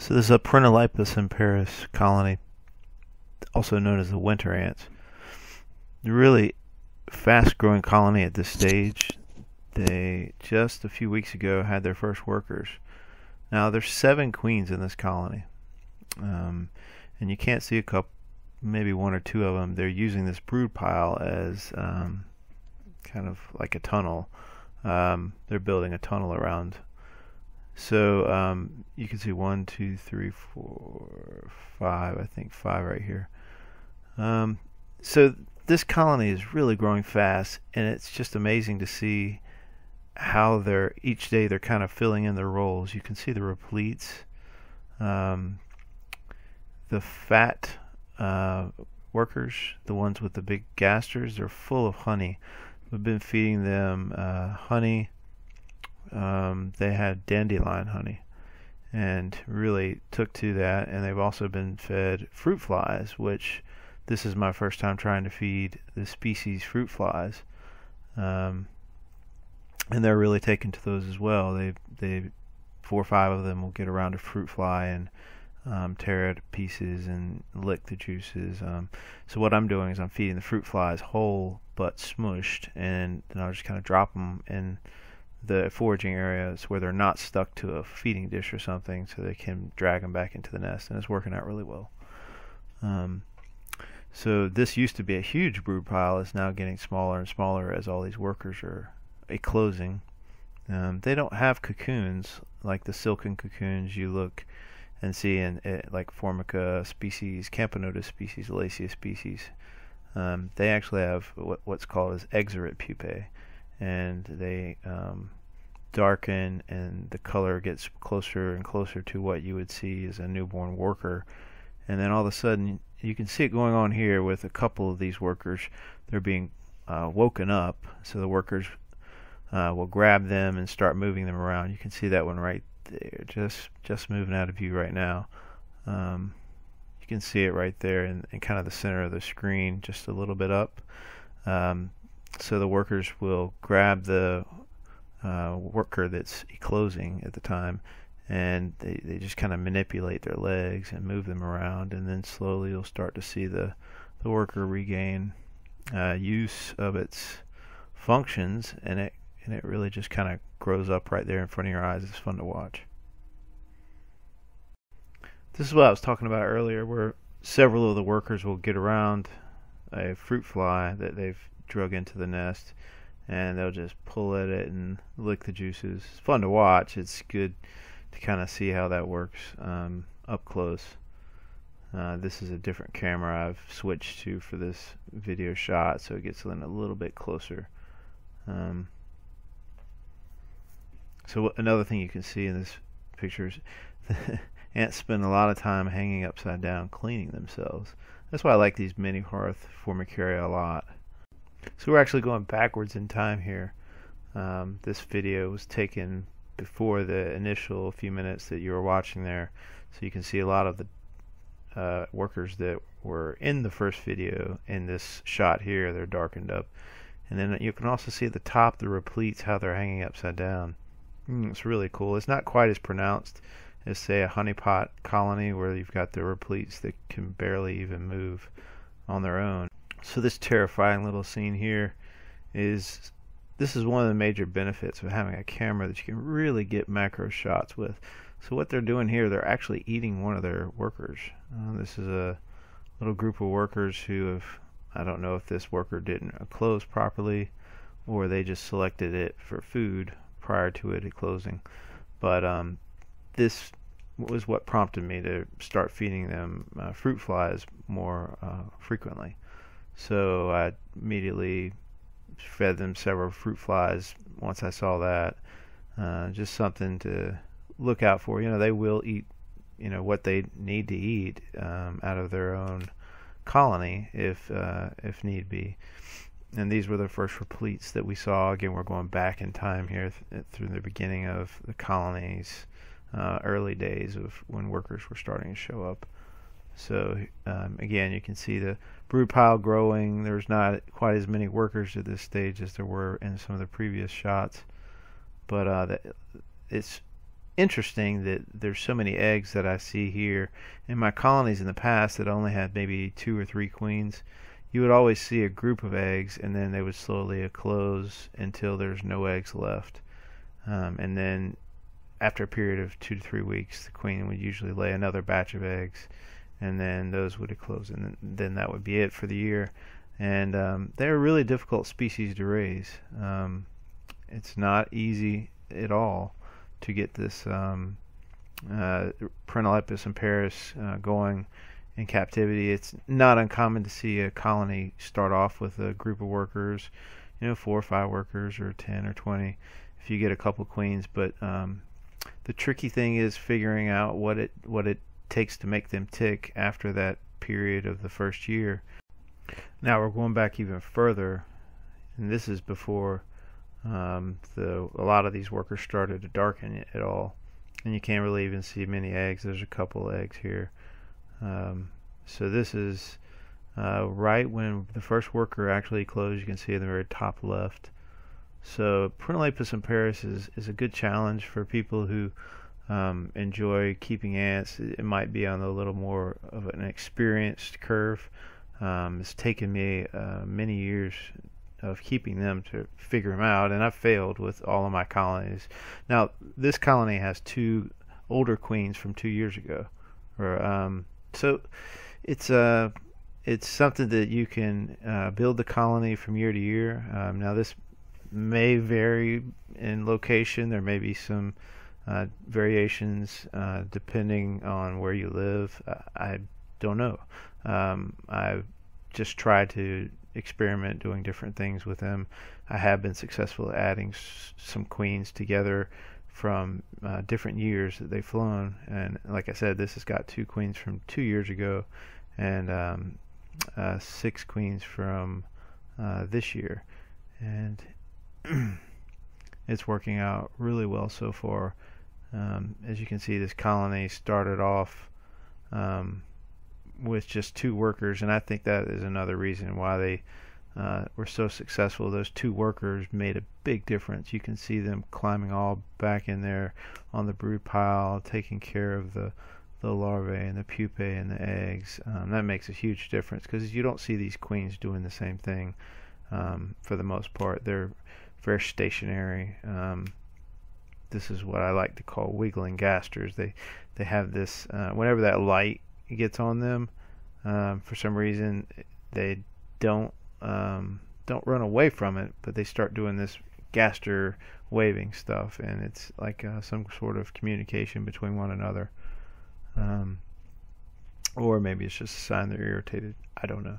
So this is a Prenolepis imparis colony, also known as the winter ants. Really fast-growing colony at this stage. They just a few weeks ago had their first workers. Now there's seven queens in this colony, um, and you can't see a couple, maybe one or two of them. They're using this brood pile as um, kind of like a tunnel. Um, they're building a tunnel around so um, you can see one, two, three, four, five. I think five right here. Um, so this colony is really growing fast, and it's just amazing to see how they're each day they're kind of filling in their roles. You can see the repletes, um, the fat uh, workers, the ones with the big gasters. They're full of honey. We've been feeding them uh, honey um, they had dandelion honey and really took to that. And they've also been fed fruit flies, which this is my first time trying to feed the species fruit flies. Um, and they're really taken to those as well. They they four or five of them will get around a fruit fly and um, tear it to pieces and lick the juices. Um, so what I'm doing is I'm feeding the fruit flies whole but smushed, and then I'll just kind of drop them in the foraging areas where they're not stuck to a feeding dish or something so they can drag them back into the nest and it's working out really well. Um, so this used to be a huge brood pile. It's now getting smaller and smaller as all these workers are eclosing um, they don't have cocoons like the silken cocoons you look and see in it, eh, like formica species camponotus species Lasius species. Um, they actually have what, what's called as exarate pupae and they um, darken and the color gets closer and closer to what you would see as a newborn worker. And then all of a sudden you can see it going on here with a couple of these workers. They're being uh, woken up so the workers uh, will grab them and start moving them around. You can see that one right there just just moving out of view right now. Um, you can see it right there in, in, kind of the center of the screen just a little bit up. Um, so the workers will grab the uh, worker that's closing at the time and they, they just kind of manipulate their legs and move them around and then slowly you'll start to see the, the worker regain uh, use of its functions and it and it really just kind of grows up right there in front of your eyes. It's fun to watch. This is what I was talking about earlier where several of the workers will get around a fruit fly that they've drug into the nest and they'll just pull at it and lick the juices. It's fun to watch. It's good to kind of see how that works um, up close. Uh, this is a different camera I've switched to for this video shot, so it gets in a little bit closer. Um, so another thing you can see in this picture is ants spend a lot of time hanging upside down cleaning themselves. That's why I like these mini hearth formicaria a lot. So we're actually going backwards in time here. Um, this video was taken before the initial few minutes that you were watching there. So you can see a lot of the uh, workers that were in the first video in this shot here. They're darkened up. And then you can also see at the top the repletes, how they're hanging upside down. Mm, it's really cool. It's not quite as pronounced as, say, a honeypot colony where you've got the repletes that can barely even move on their own. So this terrifying little scene here is this is one of the major benefits of having a camera that you can really get macro shots with. So what they're doing here, they're actually eating one of their workers. Uh, this is a little group of workers who have, I don't know if this worker didn't close properly or they just selected it for food prior to it closing. But um, this was what prompted me to start feeding them uh, fruit flies more uh, frequently. So I immediately fed them several fruit flies once I saw that. Uh, just something to look out for. You know, they will eat, you know, what they need to eat um, out of their own colony if uh, if need be. And these were the first repletes that we saw. Again, we're going back in time here th- through the beginning of the colonies, uh, early days of when workers were starting to show up. So um, again, you can see the brood pile growing. There's not quite as many workers at this stage as there were in some of the previous shots, but uh, it's interesting that there's so many eggs that I see here. In my colonies in the past that only had maybe two or three queens, you would always see a group of eggs and then they would slowly close until there's no eggs left. Um, and then after a period of two to three weeks, the queen would usually lay another batch of eggs, and then those would close, and then that would be it for the year. And um, they're really difficult species to raise. Um, it's not easy at all to get this um, uh, Prenolepis imparis uh, going in captivity. It's not uncommon to see a colony start off with a group of workers, you know, four or five workers, or ten or twenty, if you get a couple queens. But um, the tricky thing is figuring out what it what it takes to make them tick after that period of the first year. Now we're going back even further, and this is before um, the a lot of these workers started to darken at all, and you can't really even see many eggs. There's a couple eggs here. Um, so this is uh, right when the first worker actually closed. You can see in the very top left. So Prenolepis imparis is, is a good challenge for people who um, enjoy keeping ants. It might be on a little more of an experienced curve. Um, it's taken me uh, many years of keeping them to figure them out, and I've failed with all of my colonies. Now, this colony has two older queens from two years ago, or um, so it's uh, it's something that you can uh, build the colony from year to year. Um, now, this may vary in location. There may be some uh, variations uh, depending on where you live. I don't know. Um, I've just try to experiment doing different things with them. I have been successful at adding s- some queens together from uh, different years that they've flown. And like I said, this has got two queens from two years ago and um, uh, six queens from uh, this year. And it's working out really well so far. Um, as you can see, this colony started off um, with just two workers, and I think that is another reason why they uh, were so successful. Those two workers made a big difference. You can see them climbing all back in there on the brood pile, taking care of the the larvae and the pupae and the eggs. Um, that makes a huge difference because you don't see these queens doing the same thing um, for the most part. They're very stationary. Um, this is what I like to call wiggling gasters. They they have this uh, whenever that light gets on them, um, for some reason they don't um, don't run away from it, but they start doing this gaster waving stuff, and it's like uh, some sort of communication between one another. Um, or maybe it's just a sign they're irritated. I don't know.